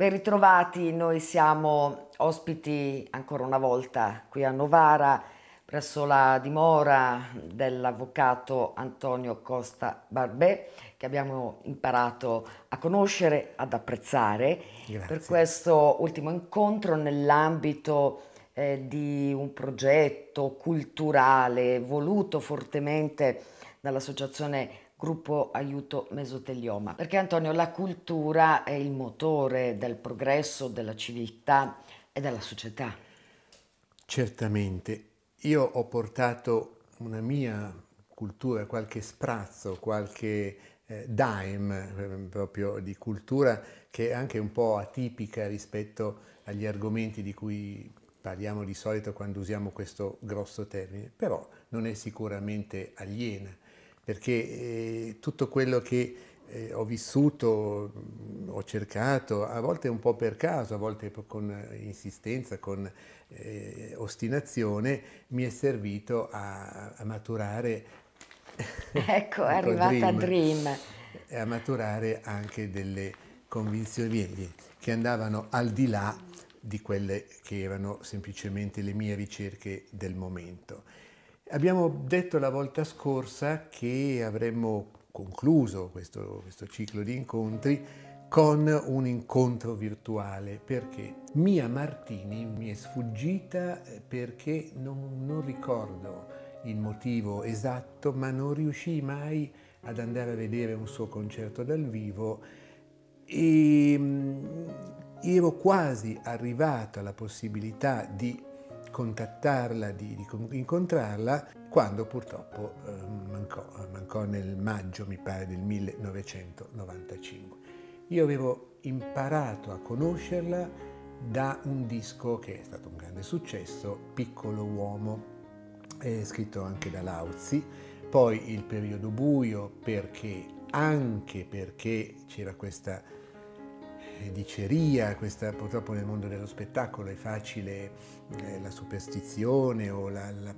Ben ritrovati, noi siamo ospiti ancora una volta qui a Novara presso la dimora dell'avvocato Antonio Costa Barbè che abbiamo imparato a conoscere, ad apprezzare Grazie. per questo ultimo incontro nell'ambito eh, di un progetto culturale voluto fortemente dall'associazione gruppo aiuto mesotelioma. Perché Antonio, la cultura è il motore del progresso, della civiltà e della società. Certamente. Io ho portato una mia cultura, qualche sprazzo, qualche eh, dime eh, proprio di cultura che è anche un po' atipica rispetto agli argomenti di cui parliamo di solito quando usiamo questo grosso termine, però non è sicuramente aliena perché eh, tutto quello che eh, ho vissuto, ho cercato, a volte un po' per caso, a volte con insistenza, con eh, ostinazione, mi è servito a, a maturare. Ecco, è arrivata Dream. Dream. A maturare anche delle convinzioni che andavano al di là di quelle che erano semplicemente le mie ricerche del momento. Abbiamo detto la volta scorsa che avremmo concluso questo, questo, ciclo di incontri con un incontro virtuale perché Mia Martini mi è sfuggita perché non, non ricordo il motivo esatto, ma non riuscii mai ad andare a vedere un suo concerto dal vivo. E mm, ero quasi arrivato alla possibilità di contattarla, di, di incontrarla, quando purtroppo eh, mancò, mancò nel maggio, mi pare, del 1995. Io avevo imparato a conoscerla da un disco che è stato un grande successo, Piccolo Uomo, è scritto anche da Lauzi, poi il periodo buio perché, anche perché c'era questa diceria, questa, purtroppo nel mondo dello spettacolo è facile eh, la superstizione o la, la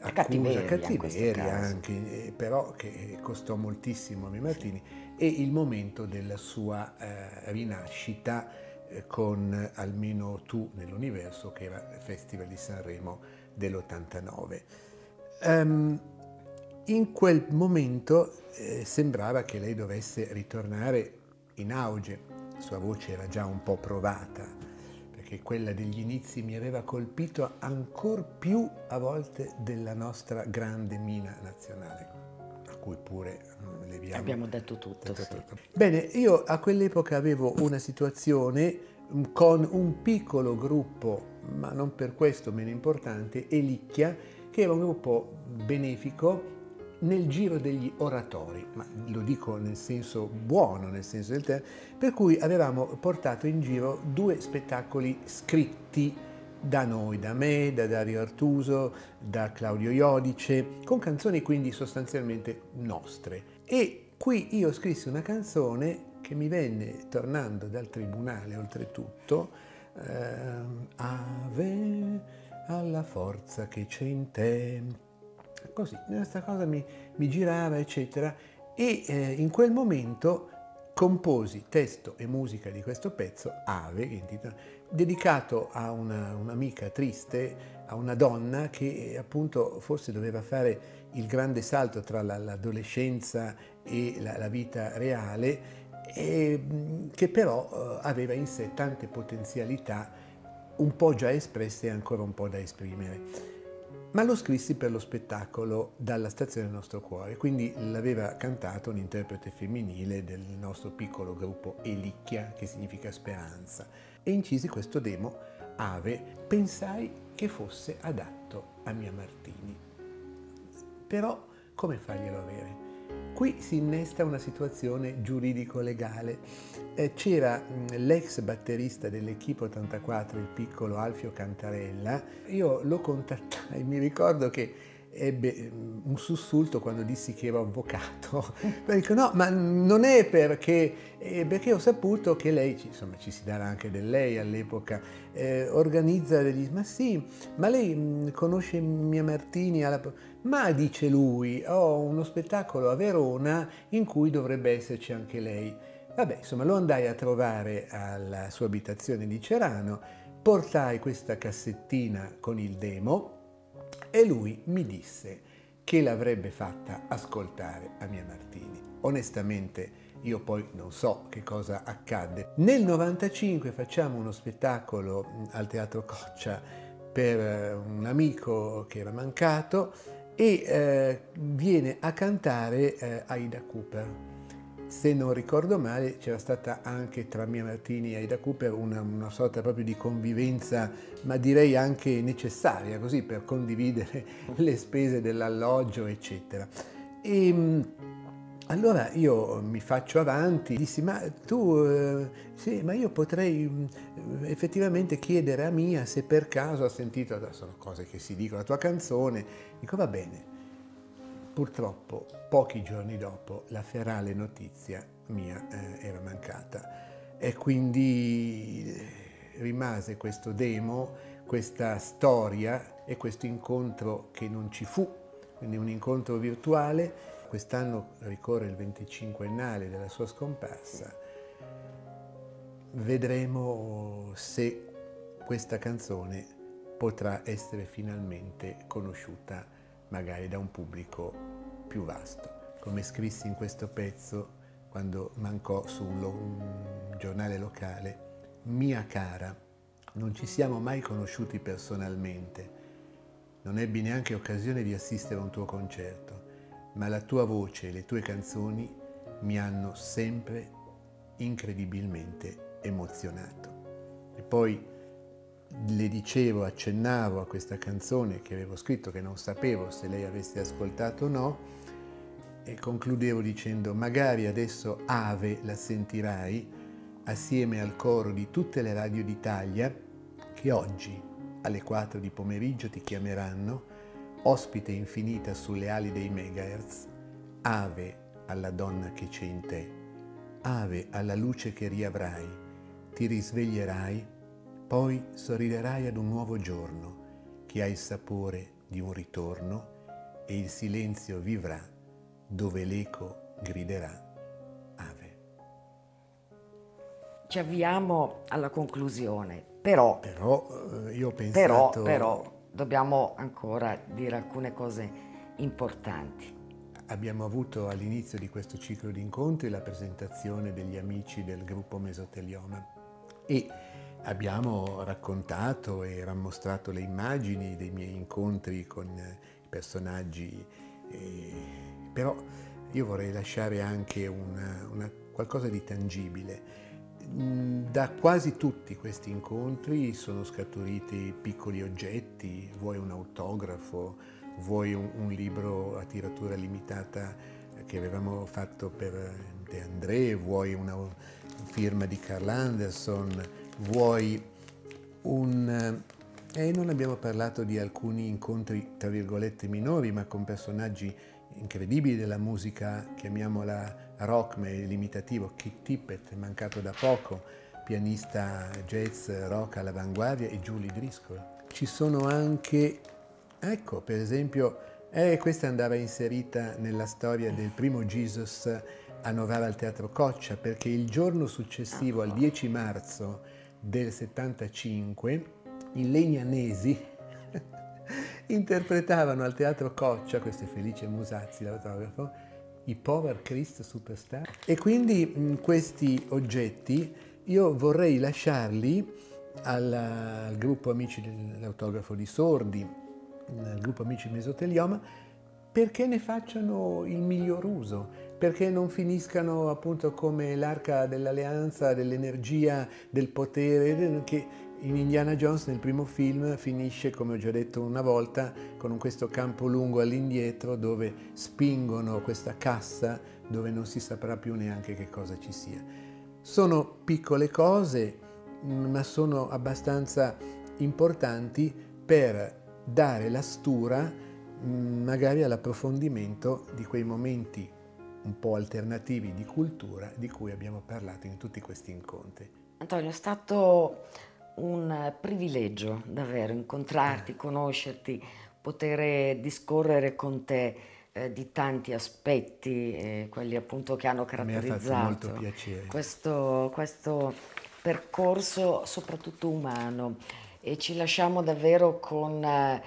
accusa, cattiveria, cattiveria anche, eh, però che costò moltissimo a Mie Martini, e il momento della sua eh, rinascita eh, con Almeno tu nell'universo, che era il Festival di Sanremo dell'89. Um, ehm, in quel momento eh, sembrava che lei dovesse ritornare in auge, la sua voce era già un po' provata, perché quella degli inizi mi aveva colpito ancora più a volte della nostra grande mina nazionale, a cui pure mm, leviamo. Abbiamo detto tutto. Detto sì. tutto. Bene, io a quell'epoca avevo una situazione mm, con un piccolo gruppo, ma non per questo meno importante, Elicchia, che era un gruppo benefico nel giro degli oratori, ma lo dico nel senso buono, nel senso del termine, per cui avevamo portato in giro due spettacoli scritti da noi, da me, da Dario Artuso, da Claudio Iodice, con canzoni quindi sostanzialmente nostre. E qui io scrissi una canzone che mi venne tornando dal tribunale oltretutto, eh, Ave alla forza che c'è in te, così, questa cosa mi, mi girava, eccetera, e eh, in quel momento composi testo e musica di questo pezzo, Ave, dedicato a una, un'amica triste, a una donna che appunto forse doveva fare il grande salto tra la, l'adolescenza e la, la, vita reale, e che però eh, aveva in sé tante potenzialità un po' già espresse e ancora un po' da esprimere ma lo scrissi per lo spettacolo Dalla stazione del nostro cuore, quindi l'aveva cantato un interprete femminile del nostro piccolo gruppo Elicchia, che significa speranza, e incisi questo demo Ave, pensai che fosse adatto a Mia Martini. Però come farglielo avere? Qui si innesta una situazione giuridico-legale. Eh, c'era l'ex batterista dell'Equipe 84, il piccolo Alfio Cantarella. Io lo contattai, mi ricordo che ebbe un sussulto quando dissi che ero avvocato. Dico, no, ma non è perché, eh, perché ho saputo che lei, insomma ci si darà anche del lei all'epoca, eh, organizza degli... Ma sì, ma lei mh, conosce Mia Martini? Alla... Ma dice lui, ho uno spettacolo a Verona in cui dovrebbe esserci anche lei. Vabbè, insomma, lo andai a trovare alla sua abitazione di Cerano, portai questa cassettina con il demo e lui mi disse che l'avrebbe fatta ascoltare a Mia Martini. Onestamente io poi non so che cosa accadde. Nel 95 facciamo uno spettacolo al Teatro Coccia per eh, un amico che era mancato e eh, viene a cantare eh, Aida Cooper. Se non ricordo male c'era stata anche tra Mia Martini e Aida Cooper una, una sorta proprio di convivenza, ma direi anche necessaria, così per condividere le spese dell'alloggio, eccetera. E, ehm, allora io mi faccio avanti, dissi ma tu, eh, sì, ma io potrei eh, effettivamente chiedere a Mia se per caso ha sentito, sono cose che si dicono, la tua canzone, dico va bene. Purtroppo pochi giorni dopo la ferale notizia Mia eh, era mancata. E quindi eh, rimase questo demo, questa storia e questo incontro che non ci fu, quindi un incontro virtuale. Quest'anno ricorre il 25ennale della sua scomparsa. Vedremo se questa canzone potrà essere finalmente conosciuta magari da un pubblico più vasto. Come scrissi in questo pezzo quando mancò su un, lo- un giornale locale, mia cara, non ci siamo mai conosciuti personalmente, non ebbi neanche occasione di assistere a un tuo concerto ma la tua voce e le tue canzoni mi hanno sempre incredibilmente emozionato. E poi le dicevo, accennavo a questa canzone che avevo scritto, che non sapevo se lei avesse ascoltato o no, e concludevo dicendo, magari adesso Ave la sentirai assieme al coro di tutte le radio d'Italia che oggi alle 4 di pomeriggio ti chiameranno ospite infinita sulle ali dei megahertz, ave alla donna che c'è in te, ave alla luce che riavrai, ti risveglierai, poi sorriderai ad un nuovo giorno che ha il sapore di un ritorno e il silenzio vivrà dove l'eco griderà ave. Ci avviamo alla conclusione, però... Però eh, io ho pensato... Però, però dobbiamo ancora dire alcune cose importanti. Abbiamo avuto all'inizio di questo ciclo di incontri la presentazione degli amici del gruppo Mesotelioma e abbiamo raccontato e rammostrato le immagini dei miei incontri con i personaggi, eh, però io vorrei lasciare anche una, una, qualcosa di tangibile. Mm, da quasi tutti questi incontri sono scaturiti piccoli oggetti, vuoi un autografo, vuoi un, un libro a tiratura limitata che avevamo fatto per De André, vuoi una firma di Carl Anderson, vuoi un... E non abbiamo parlato di alcuni incontri, tra virgolette, minori, ma con personaggi incredibili della musica, chiamiamola rock ma è limitativo, Keith Tippett, mancato da poco, pianista jazz rock all'avanguardia, e Julie Driscoll. Ci sono anche, ecco, per esempio, eh, questa andava inserita nella storia del primo Jesus a Novara al Teatro Coccia, perché il giorno successivo, al 10 marzo del 75, i legnanesi interpretavano al Teatro Coccia, questo è Felice Musazzi, l'autografo, i Power Christ Superstar. E quindi mh, questi oggetti io vorrei lasciarli al, al gruppo Amici dell'autografo di Sordi, al gruppo Amici Mesotelioma, perché ne facciano il miglior uso, perché non finiscano appunto come l'arca dell'alleanza, dell'energia, del potere, che in Indiana Jones nel primo film finisce, come ho già detto una volta, con questo campo lungo all'indietro dove spingono questa cassa dove non si saprà più neanche che cosa ci sia. Sono piccole cose, ma sono abbastanza importanti per dare la stura magari all'approfondimento di quei momenti un po' alternativi di cultura di cui abbiamo parlato in tutti questi incontri. Antonio, è stato un privilegio davvero incontrarti, eh. conoscerti, poter discorrere con te eh, di tanti aspetti, eh, quelli appunto che hanno caratterizzato questo, questo percorso soprattutto umano e ci lasciamo davvero con eh,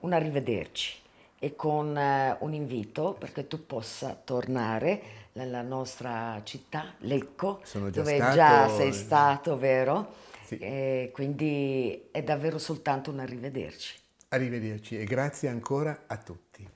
un arrivederci e con eh, un invito perché tu possa tornare nella nostra città, Lecco, dove stato, già sei stato, vero? Sì. E quindi è davvero soltanto un arrivederci. Arrivederci e grazie ancora a tutti.